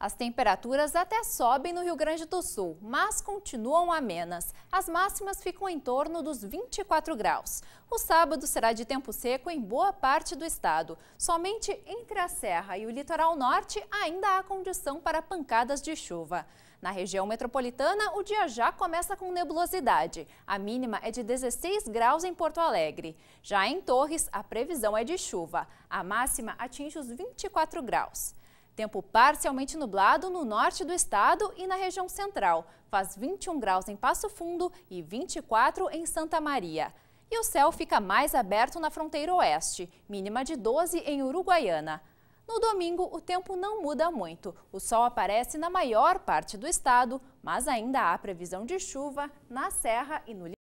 As temperaturas até sobem no Rio Grande do Sul, mas continuam amenas. As máximas ficam em torno dos 24 graus. O sábado será de tempo seco em boa parte do estado. Somente entre a Serra e o litoral norte ainda há condição para pancadas de chuva. Na região metropolitana, o dia já começa com nebulosidade. A mínima é de 16 graus em Porto Alegre. Já em Torres, a previsão é de chuva. A máxima atinge os 24 graus. Tempo parcialmente nublado no norte do estado e na região central. Faz 21 graus em Passo Fundo e 24 em Santa Maria. E o céu fica mais aberto na fronteira oeste, mínima de 12 em Uruguaiana. No domingo, o tempo não muda muito. O sol aparece na maior parte do estado, mas ainda há previsão de chuva na Serra e no